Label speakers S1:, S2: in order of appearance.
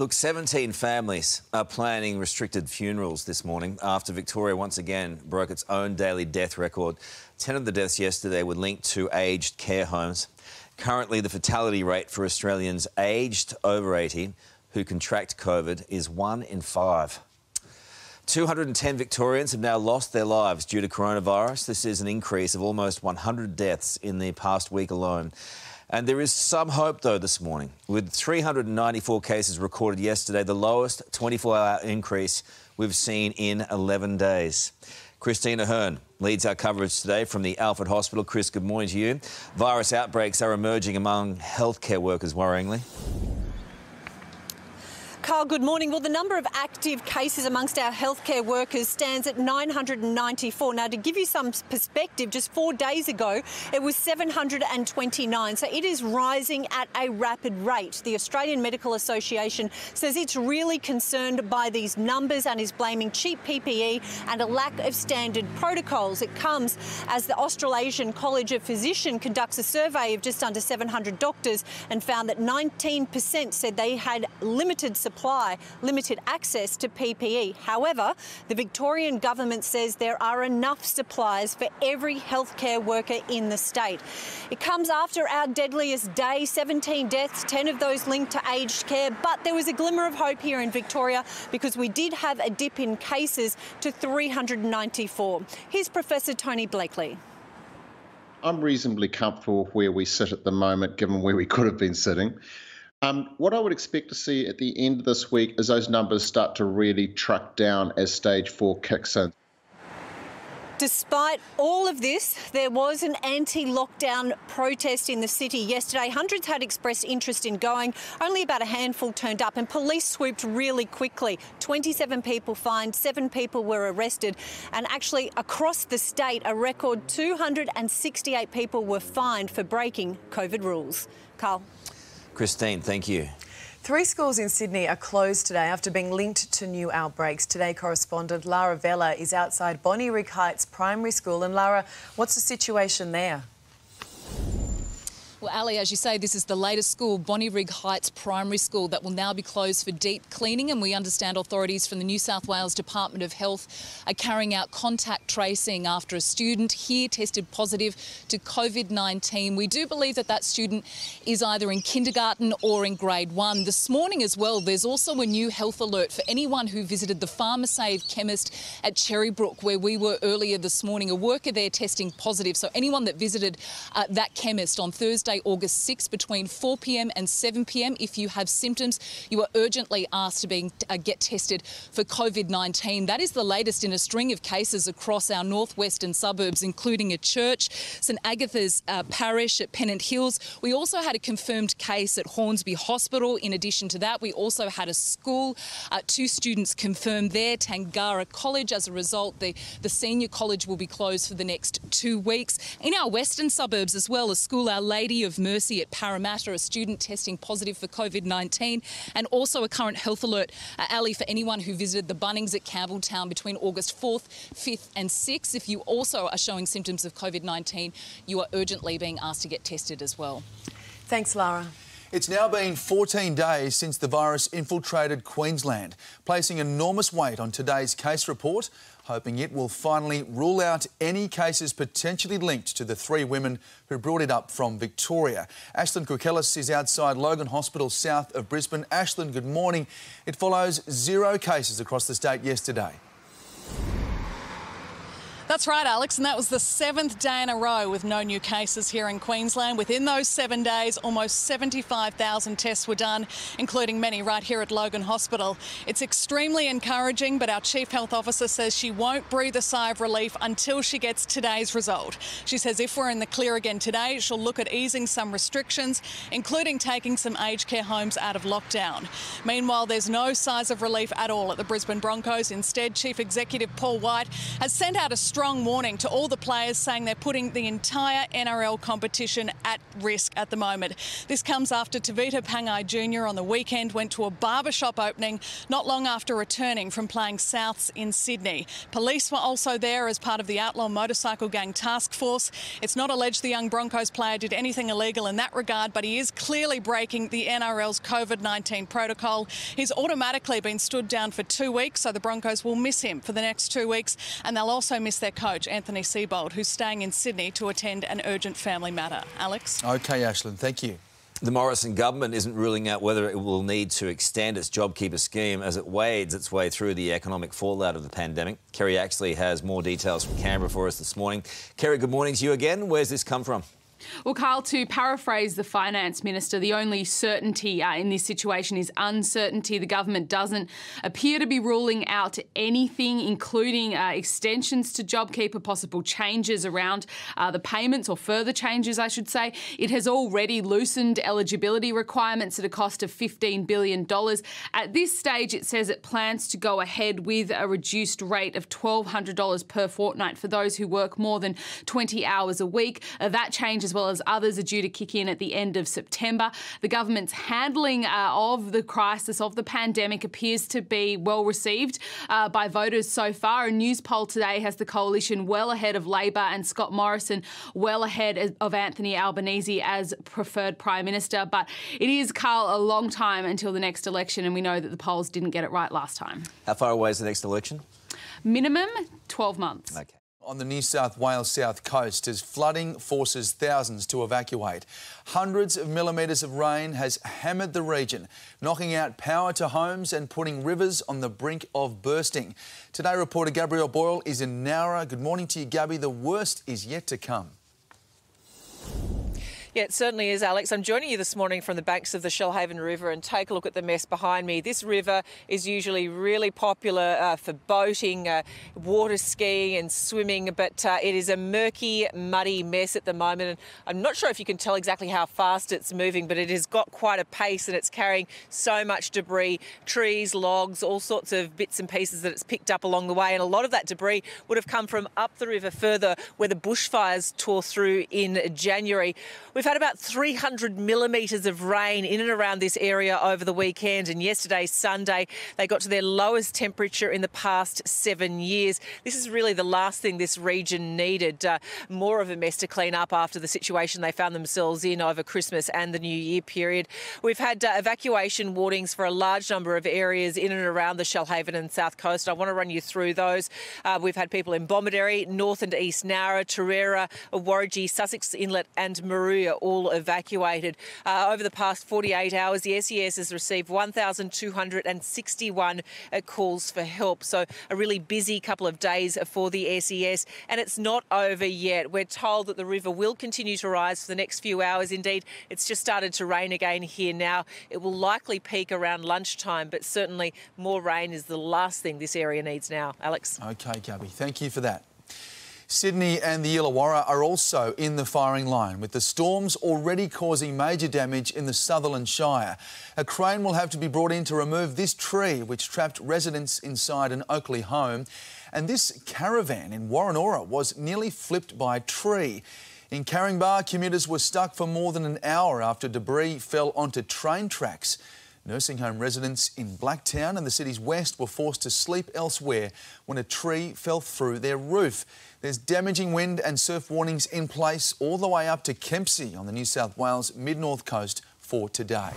S1: Look, 17 families are planning restricted funerals this morning after Victoria once again broke its own daily death record. 10 of the deaths yesterday were linked to aged care homes. Currently, the fatality rate for Australians aged over 80 who contract COVID is one in five. 210 Victorians have now lost their lives due to coronavirus. This is an increase of almost 100 deaths in the past week alone. And there is some hope, though, this morning. With 394 cases recorded yesterday, the lowest 24 hour increase we've seen in 11 days. Christine Ahern leads our coverage today from the Alfred Hospital. Chris, good morning to you. Virus outbreaks are emerging among healthcare workers worryingly.
S2: Carl, good morning. Well, the number of active cases amongst our healthcare workers stands at 994. Now, to give you some perspective, just four days ago, it was 729. So it is rising at a rapid rate. The Australian Medical Association says it's really concerned by these numbers and is blaming cheap PPE and a lack of standard protocols. It comes as the Australasian College of Physicians conducts a survey of just under 700 doctors and found that 19% said they had limited supply supply limited access to PPE. However, the Victorian government says there are enough supplies for every healthcare worker in the state. It comes after our deadliest day 17 deaths, 10 of those linked to aged care. But there was a glimmer of hope here in Victoria because we did have a dip in cases to 394. Here's Professor Tony Blakely.
S3: I'm reasonably comfortable where we sit at the moment, given where we could have been sitting. Um, what I would expect to see at the end of this week is those numbers start to really truck down as stage four kicks in.
S2: Despite all of this, there was an anti lockdown protest in the city yesterday. Hundreds had expressed interest in going, only about a handful turned up, and police swooped really quickly. 27 people fined, seven people were arrested, and actually across the state, a record 268 people were fined for breaking COVID rules. Carl.
S1: Christine, thank you.
S4: Three schools in Sydney are closed today after being linked to new outbreaks. Today, correspondent Lara Vella is outside Bonnyrigg Heights Primary School. And Lara, what's the situation there?
S5: Well, Ali, as you say, this is the latest school, Bonnyrigg Heights Primary School, that will now be closed for deep cleaning. And we understand authorities from the New South Wales Department of Health are carrying out contact tracing after a student here tested positive to COVID 19. We do believe that that student is either in kindergarten or in grade one. This morning as well, there's also a new health alert for anyone who visited the Pharmasave chemist at Cherrybrook, where we were earlier this morning. A worker there testing positive. So anyone that visited uh, that chemist on Thursday, August 6, between 4 pm and 7 pm. If you have symptoms, you are urgently asked to be, uh, get tested for COVID 19. That is the latest in a string of cases across our northwestern suburbs, including a church, St Agatha's uh, Parish at Pennant Hills. We also had a confirmed case at Hornsby Hospital. In addition to that, we also had a school, uh, two students confirmed there, Tangara College. As a result, the, the senior college will be closed for the next two weeks. In our western suburbs as well, a school, Our Lady of Mercy at Parramatta, a student testing positive for COVID 19, and also a current health alert, uh, Ali, for anyone who visited the Bunnings at Campbelltown between August 4th, 5th, and 6th. If you also are showing symptoms of COVID 19, you are urgently being asked to get tested as well.
S4: Thanks, Lara.
S6: It's now been 14 days since the virus infiltrated Queensland, placing enormous weight on today's case report hoping it will finally rule out any cases potentially linked to the three women who brought it up from Victoria. Ashlyn Kokelis is outside Logan Hospital south of Brisbane. Ashlyn, good morning. It follows zero cases across the state yesterday.
S7: That's right, Alex, and that was the seventh day in a row with no new cases here in Queensland. Within those seven days, almost 75,000 tests were done, including many right here at Logan Hospital. It's extremely encouraging, but our Chief Health Officer says she won't breathe a sigh of relief until she gets today's result. She says if we're in the clear again today, she'll look at easing some restrictions, including taking some aged care homes out of lockdown. Meanwhile, there's no signs of relief at all at the Brisbane Broncos. Instead, Chief Executive Paul White has sent out a strong warning to all the players saying they're putting the entire NRL competition at risk at the moment. This comes after Tevita Pangai Jr. on the weekend went to a barbershop opening not long after returning from playing Souths in Sydney. Police were also there as part of the outlaw motorcycle gang task force. It's not alleged the young Broncos player did anything illegal in that regard, but he is clearly breaking the NRL's COVID 19 protocol. He's automatically been stood down for two weeks, so the Broncos will miss him for the next two weeks, and they'll also miss their coach, Anthony Seibold, who's staying in Sydney to attend an urgent family matter. Alex?
S6: OK, Ashlyn, thank you.
S1: The Morrison government isn't ruling out whether it will need to extend its JobKeeper scheme as it wades its way through the economic fallout of the pandemic. Kerry Yaxley has more details from Canberra for us this morning. Kerry, good morning to you again. Where's this come from?
S8: Well, Carl, to paraphrase the finance minister, the only certainty uh, in this situation is uncertainty. The government doesn't appear to be ruling out anything, including uh, extensions to JobKeeper, possible changes around uh, the payments or further changes, I should say. It has already loosened eligibility requirements at a cost of $15 billion. At this stage, it says it plans to go ahead with a reduced rate of $1,200 per fortnight for those who work more than 20 hours a week. Uh, that changes as well as others are due to kick in at the end of September. The government's handling uh, of the crisis, of the pandemic, appears to be well received uh, by voters so far. A Newspoll today has the coalition well ahead of Labor and Scott Morrison well ahead of Anthony Albanese as preferred Prime Minister. But it is, Carl, a long time until the next election, and we know that the polls didn't get it right last time.
S1: How far away is the next election?
S8: Minimum 12 months.
S1: Okay
S6: on the New South Wales south coast as flooding forces thousands to evacuate. Hundreds of millimetres of rain has hammered the region, knocking out power to homes and putting rivers on the brink of bursting. Today, reporter Gabrielle Boyle is in Nowra. Good morning to you, Gabby. The worst is yet to come.
S9: Yeah, it certainly is, Alex. I'm joining you this morning from the banks of the Shoalhaven River and take a look at the mess behind me. This river is usually really popular uh, for boating, uh, water skiing and swimming, but uh, it is a murky, muddy mess at the moment. And I'm not sure if you can tell exactly how fast it's moving, but it has got quite a pace and it's carrying so much debris, trees, logs, all sorts of bits and pieces that it's picked up along the way. And a lot of that debris would have come from up the river further where the bushfires tore through in January. We've had about 300 millimetres of rain in and around this area over the weekend, and yesterday, Sunday, they got to their lowest temperature in the past seven years. This is really the last thing this region needed. Uh, more of a mess to clean up after the situation they found themselves in over Christmas and the New Year period. We've had uh, evacuation warnings for a large number of areas in and around the Shoalhaven and South Coast. I want to run you through those. Uh, we've had people in Bomaderry, North and East Nowra, Terara, Worrigee, Sussex Inlet, and All evacuated. Uh, over the past 48 hours, the SES has received 1,261 uh, calls for help. So a really busy couple of days for the SES, and it's not over yet. We're told that the river will continue to rise for the next few hours. Indeed, it's just started to rain again here now. It will likely peak around lunchtime, but certainly more rain is the last thing this area needs now. Alex.
S6: Okay, Gabby. Thank you for that. Sydney and the Illawarra are also in the firing line, with the storms already causing major damage in the Sutherland Shire. A crane will have to be brought in to remove this tree, which trapped residents inside an Oatley home. And this caravan in Woronora was nearly flipped by a tree. In Caringbah, commuters were stuck for more than an hour after debris fell onto train tracks. Nursing home residents in Blacktown and the city's west were forced to sleep elsewhere when a tree fell through their roof. There's damaging wind and surf warnings in place all the way up to Kempsey on the New South Wales mid-north coast for today.